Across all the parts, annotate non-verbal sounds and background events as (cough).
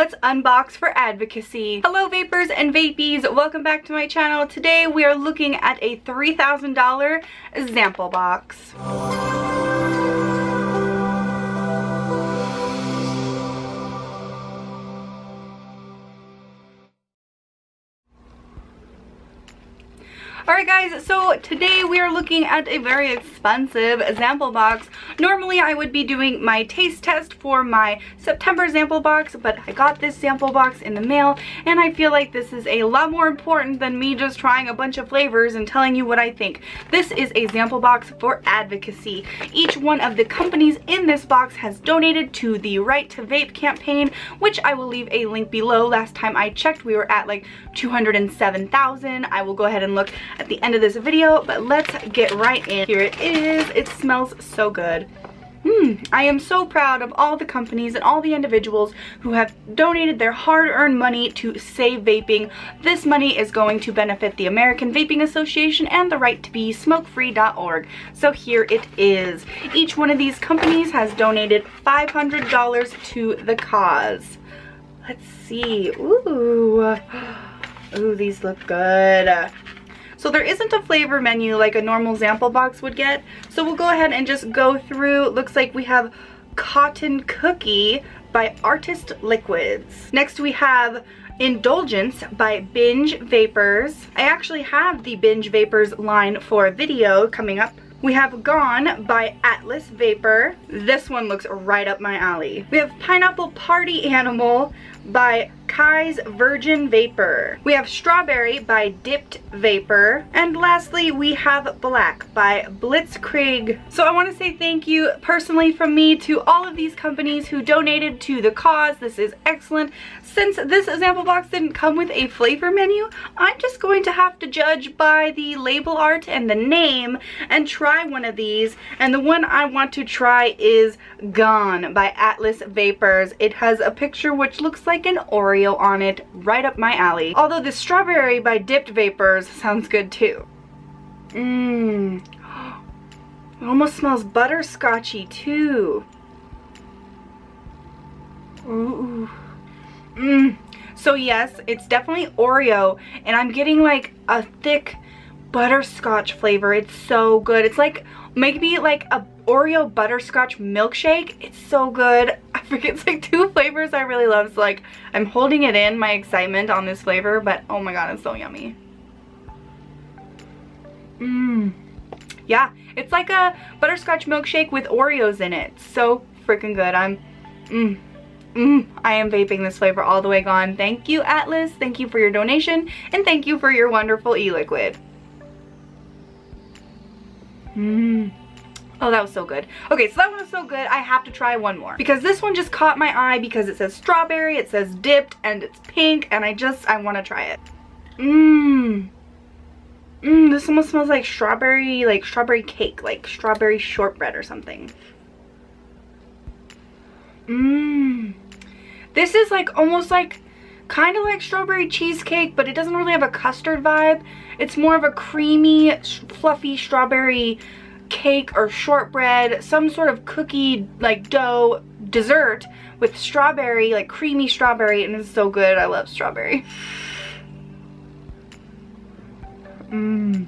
Let's unbox for advocacy. Hello vapors and vapies, welcome back to my channel. Today we are looking at a $3,000 sample box. Alright guys, so today we are looking at a very expensive sample box. Normally I would be doing my taste test for my September sample box, but I got this sample box in the mail and I feel like this is a lot more important than me just trying a bunch of flavors and telling you what I think. This is a sample box for advocacy. Each one of the companies in this box has donated to the Right to Vape campaign, which I will leave a link below. Last time I checked we were at like 207,000. I will go ahead and look at the end of this video, but let's get right in. Here it is. It smells so good. Hmm, I am so proud of all the companies and all the individuals who have donated their hard-earned money to save vaping. This money is going to benefit the American Vaping Association and the right to be smokefree.org. So here it is. Each one of these companies has donated $500 to the cause. Let's see. Ooh. Ooh, these look good. So there isn't a flavor menu like a normal Zample box would get. So we'll go ahead and just go through. Looks like we have Cotton Cookie by Artist Liquids. Next we have Indulgence by Binge Vapors. I actually have the Binge Vapors line for a video coming up. We have Gone by Atlas Vapor. This one looks right up my alley. We have Pineapple Party Animal by Kai's Virgin Vapor. We have Strawberry by Dipped Vapor. And lastly, we have Black by Blitzkrieg. So I want to say thank you personally from me to all of these companies who donated to the cause. This is excellent. Since this Zample box didn't come with a flavor menu, I'm just going to have to judge by the label art and the name and try one of these. And the one I want to try is Gone by Atlas Vapors. It has a picture which looks like an Oreo on it, right up my alley. Although the Strawberry by Dipped Vapors sounds good too. Mmm. It almost smells butterscotchy too. Ooh. Mmm. So yes, it's definitely Oreo and I'm getting like a thick butterscotch flavor. It's so good. It's like maybe like a Oreo butterscotch milkshake. It's so good. (laughs) I forget it's like two flavors I really love. So like I'm holding it in my excitement on this flavor, but oh my god, it's so yummy. Mmm. Yeah, it's like a butterscotch milkshake with Oreos in it. So freaking good. I'm, mmm. Mm, I am vaping this flavor all the way gone. Thank you, Atlas. Thank you for your donation. And thank you for your wonderful e-liquid. Mmm. Oh, that was so good. Okay, so that one was so good, I have to try one more. Because this one just caught my eye because it says strawberry, it says dipped, and it's pink, and I just, I want to try it. Mmm. Mmm, this almost smells like strawberry, like strawberry cake, like strawberry shortbread or something. Mmm. This is like almost like kind of like strawberry cheesecake, but it doesn't really have a custard vibe. It's more of a creamy, fluffy strawberry cake or shortbread, some sort of cookie like dough dessert with strawberry, like creamy strawberry, and it's so good. I love strawberry. Mmm.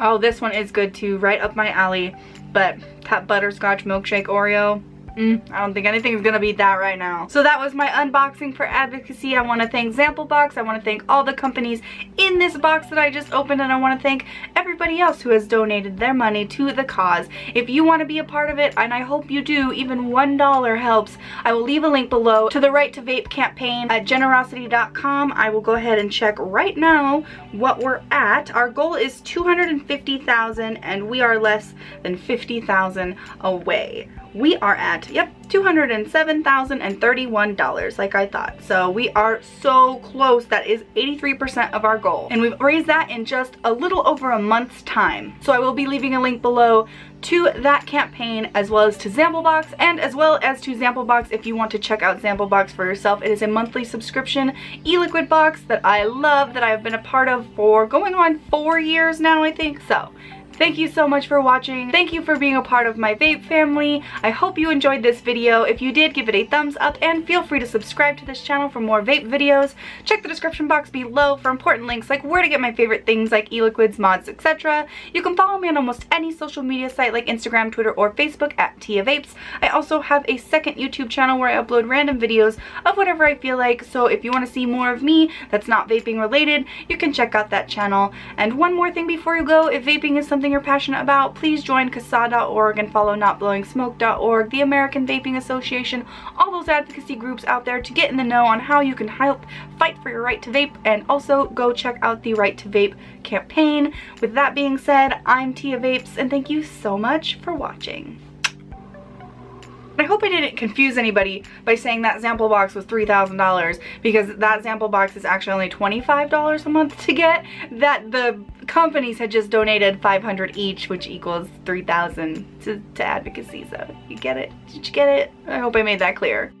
Oh, this one is good too, right up my alley. But that butterscotch milkshake Oreo, Mm, I don't think anything's gonna beat that right now. So that was my unboxing for advocacy. I wanna thank Zample Box. I wanna thank all the companies in this box that I just opened and I wanna thank everybody else who has donated their money to the cause. If you wanna be a part of it, and I hope you do, even $1 helps, I will leave a link below to the Right to Vape campaign at generosity.com. I will go ahead and check right now what we're at. Our goal is 250,000 and we are less than 50,000 away we are at, yep, $207,031 like I thought. So we are so close. That is 83% of our goal. And we've raised that in just a little over a month's time. So I will be leaving a link below to that campaign as well as to Zamplebox and as well as to Zamplebox if you want to check out Zamplebox for yourself. It is a monthly subscription e-liquid box that I love that I've been a part of for going on four years now I think. So Thank you so much for watching. Thank you for being a part of my vape family. I hope you enjoyed this video. If you did, give it a thumbs up and feel free to subscribe to this channel for more vape videos. Check the description box below for important links like where to get my favorite things like e-liquids, mods, etc. You can follow me on almost any social media site like Instagram, Twitter, or Facebook at Tia Vapes. I also have a second YouTube channel where I upload random videos of whatever I feel like. So if you want to see more of me that's not vaping related, you can check out that channel. And one more thing before you go, if vaping is something something you're passionate about, please join CASAA.org and follow NotBlowingSmoke.org, the American Vaping Association, all those advocacy groups out there to get in the know on how you can help fight for your right to vape and also go check out the Right to Vape campaign. With that being said, I'm Tia Vapes and thank you so much for watching. I hope I didn't confuse anybody by saying that sample box was $3,000 because that sample box is actually only $25 a month to get. That the companies had just donated 500 each, which equals 3,000 to, to advocacy. So you get it? Did you get it? I hope I made that clear.